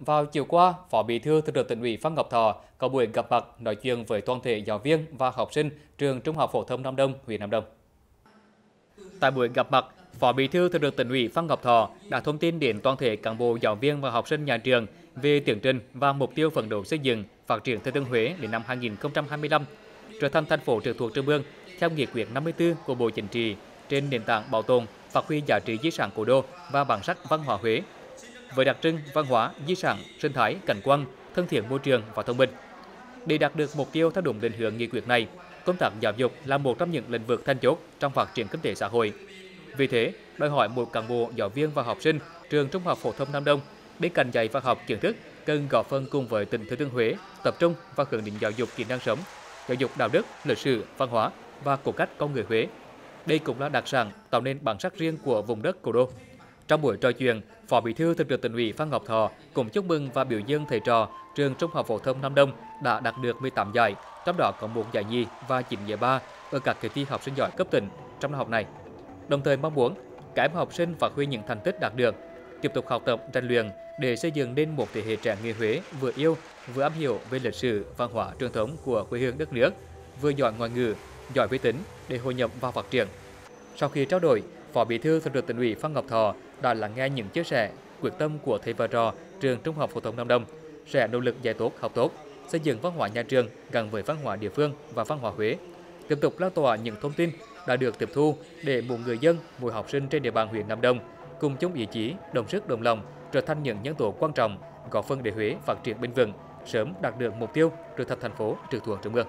Vào chiều qua, Phó Bí thư Thường trực Tỉnh ủy Phan Ngọc Thọ có buổi gặp mặt nói chuyện với toàn thể giáo viên và học sinh trường Trung học phổ thông Nam Đông, huyện Nam Đông. Tại buổi gặp mặt, Phó Bí thư Thường trực Tỉnh ủy Phan Ngọc Thọ đã thông tin đến toàn thể cán bộ giáo viên và học sinh nhà trường về tiến trình và mục tiêu phấn đấu xây dựng phát triển Thừa Thiên Huế đến năm 2025 trở thành thành phố trực thuộc trung ương theo nghị quyết 54 của Bộ Chính trị trên nền tảng bảo tồn, phát huy giá trị di sản cố đô và bản sắc văn hóa Huế với đặc trưng văn hóa, di sản, sinh thái, cảnh quan, thân thiện môi trường và thông minh. Để đạt được mục tiêu theo đúng định hướng nghị quyết này, công tác giáo dục là một trong những lĩnh vực then chốt trong phát triển kinh tế xã hội. Vì thế, đòi hỏi mỗi cán bộ, giáo viên và học sinh trường Trung học phổ thông Nam Đông bên cạnh dạy và học kiến thức cần góp phần cùng với tỉnh Thừa Thiên Huế tập trung và hướng đến giáo dục kỹ năng sống, giáo dục đạo đức, lịch sử, văn hóa và cổ cách con người Huế. Đây cũng là đặc sản tạo nên bản sắc riêng của vùng đất cổ đô. Trong buổi trò chuyện, Phó Bí thư Thường trực Tỉnh ủy Phan Ngọc Thọ cùng chúc mừng và biểu dương thầy trò trường Trung học phổ thông Nam Đông đã đạt được 18 giải, trong đó có một giải nhì và 9 giải ba ở các kỳ thi học sinh giỏi cấp tỉnh trong năm học này. Đồng thời mong muốn các em học sinh phát huy những thành tích đạt được, tiếp tục học tập rèn luyện để xây dựng nên một thế hệ trẻ người Huế vừa yêu vừa am hiểu về lịch sử, văn hóa truyền thống của quê hương đất nước, vừa giỏi ngoại ngữ, giỏi vi tính để hội nhập và phát triển. Sau khi trao đổi, Phó Bí thư Thường trực Tỉnh ủy Phan Ngọc Thọ đã lắng nghe những chia sẻ, quyết tâm của thầy và trò trường Trung học phổ thông Nam Đông sẽ nỗ lực dạy tốt, học tốt, xây dựng văn hóa nhà trường gắn với văn hóa địa phương và văn hóa Huế. Tiếp tục lan tỏa những thông tin đã được tiếp thu để mỗi người dân, mỗi học sinh trên địa bàn huyện Nam Đông cùng chung ý chí, đồng sức đồng lòng trở thành những nhân tố quan trọng góp phần để Huế phát triển bền vững, sớm đạt được mục tiêu trở thành thành phố trực thuộc trung ương.